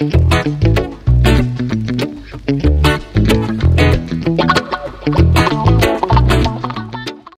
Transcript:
Música